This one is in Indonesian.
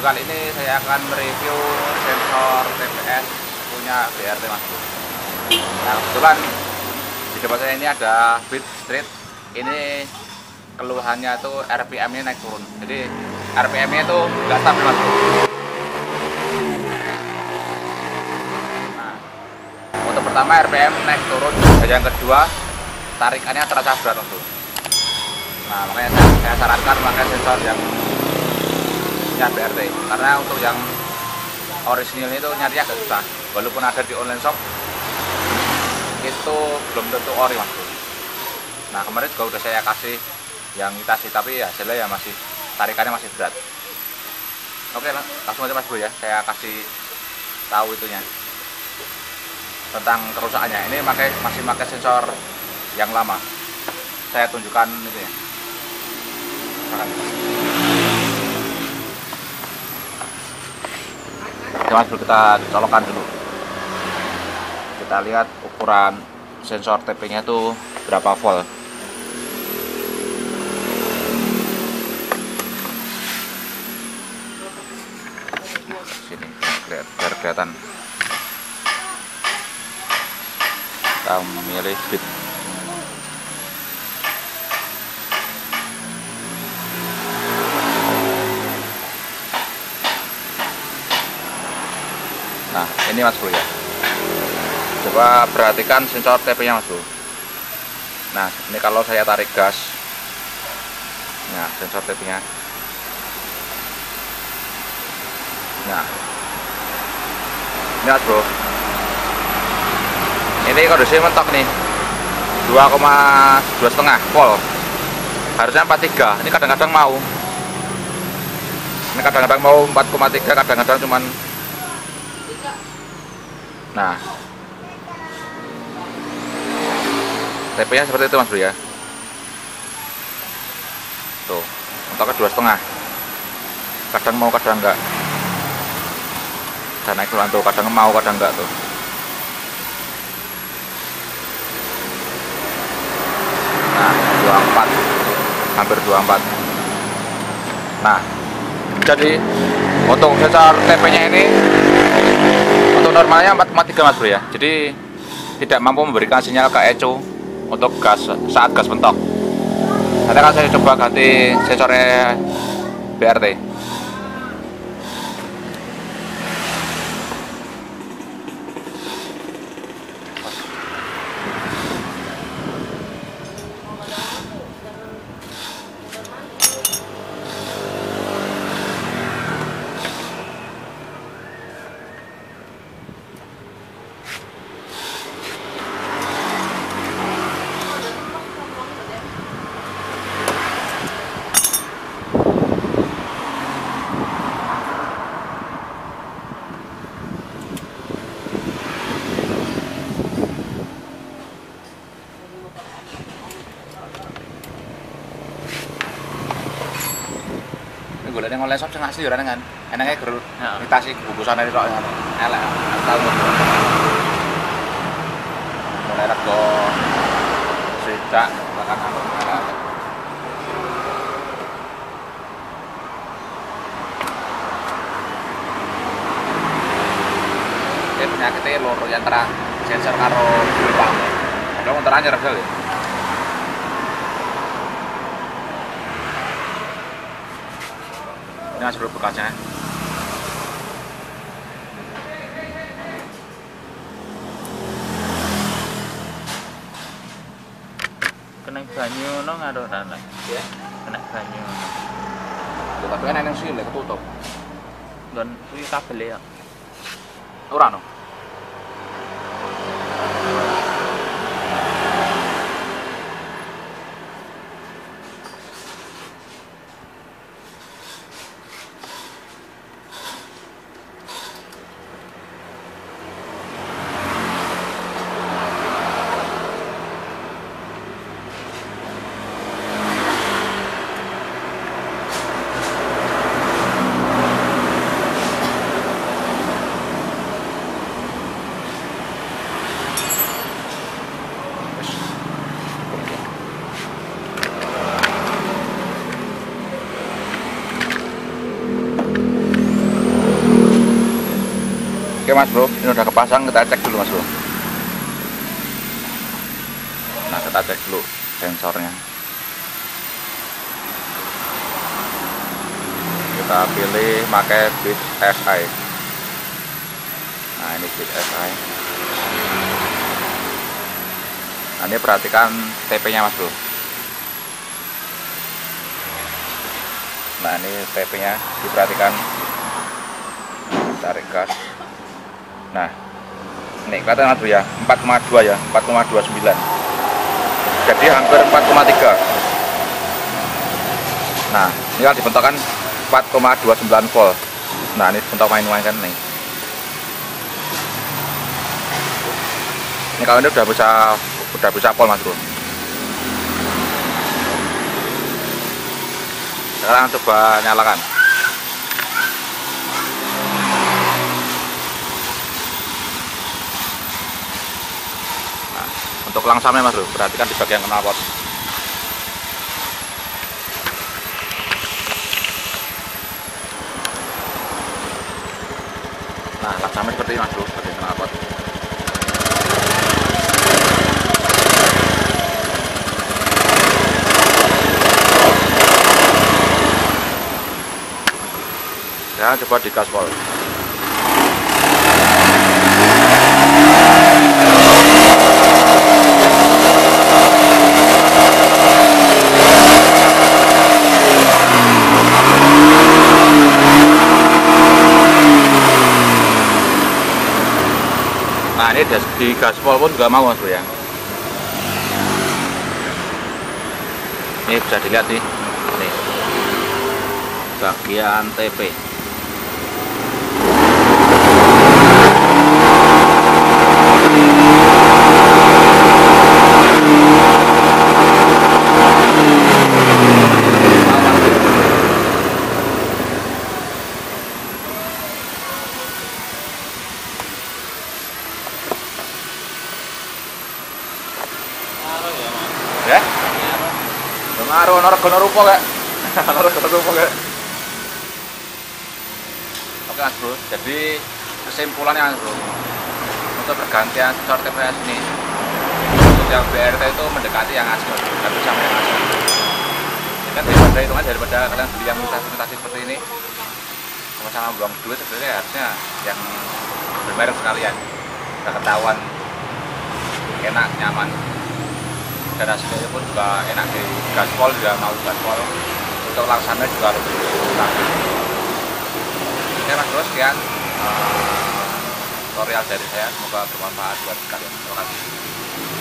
video kali ini saya akan mereview sensor TPS punya BRT Mas Bro. Nah kebetulan di depan saya ini ada Beat Street. Ini keluhannya tuh RPM-nya naik turun. Jadi RPM-nya itu nggak stabil Mas Bro. Nah, untuk pertama RPM naik turun, yang kedua tarikannya terasa berat Mas. Nah makanya saya, saya sarankan pakai sensor yang punya BRT karena untuk yang original itu nyari agak susah. Walaupun ada di online shop itu belum tentu ori mas nah kemarin juga udah saya kasih yang imitasi tapi ya hasilnya ya masih tarikannya masih berat. Oke langsung aja mas bro ya saya kasih tahu itunya. Tentang kerusakannya. Ini pakai masih pakai sensor yang lama. Saya tunjukkan itu ya Oke mas kita colokkan dulu. Kita lihat ukuran sensor TP nya itu berapa volt. Sini biar, biar kelihatan. Kita milih bit Nah, ini Mas Bro ya. Coba perhatikan sensor TP-nya Mas Bro. Nah, ini kalau saya tarik gas. Nah, sensor TP-nya. Nah. Ini Mas Bro. Ini kondisi mentok nih. 2,2 setengah volt. Harusnya 43. Ini kadang-kadang mau. Ini kadang-kadang mau 4,3, kadang-kadang cuman Nah, TP-nya seperti itu mas bro ya. Tuh, untuk dua setengah. Kadang mau, kadang enggak. Dan naik tuh, kadang mau, kadang enggak tuh. Nah, 24 hampir 24 Nah, jadi untuk sensor TP-nya ini untuk normalnya 4,3 mas bro ya. Jadi tidak mampu memberikan sinyal ke ECO untuk gas saat gas mentok. Nanti akan saya coba ganti sensornya BRT shop sing asli ora kan. Enake ger imitasi bungkusane tok ngono. Elek. Tau Mulai rego sedak bahkan anu elek. Ini penyakitnya loro yang antara sensor karo pump. Kalau untuk anyar ya. Ini mas bro bekasnya. Kena banyu no ngaruh nana ya kena banyu ya, tapi kan yang sih ketutup. Dan wih kabel ya ora no Oke mas bro, ini udah kepasang, kita cek dulu mas bro. Nah kita cek dulu sensornya. Kita pilih pakai bit SI. Nah ini bit SI. Nah ini perhatikan TP-nya mas bro. Nah ini TP-nya diperhatikan. Tarik gas. Nah, ini mas bro ya, 4,2 ya, 4,29. Jadi hampir 4,3. Nah, ini kan dibentokkan 4,29 volt. Nah, ini bentok main-main kan nih. Ini kalau ini udah bisa udah bisa pol mas bro. Sekarang coba nyalakan. Untuk langsamnya mas bro. Perhatikan di bagian knalpot nah langsamnya seperti ini mas bro. Bagian knalpot ya coba di gaspol Ini di gaspol pun juga mau mas bro ya. Ini bisa dilihat nih, nih bagian TP. Ya? Ngaruh ono rego rupa kak. Ono rego rupa kak. Oke Mas Bro, jadi kesimpulannya Mas Bro. Untuk pergantian sensor TPS ini untuk yang BRT itu mendekati yang asli, hampir sama yang asli. Ini kan daripada hitungan daripada kalian beli yang mutasi-mutasi seperti ini sama-sama buang duit sebenarnya harusnya yang bermerek sekalian udah ketahuan enak nyaman dan hasilnya pun juga enak di gaspol juga mau gaspol untuk laksana juga lebih stabil oke mas bro sekian uh, tutorial dari saya. Semoga bermanfaat buat kalian. Terima kasih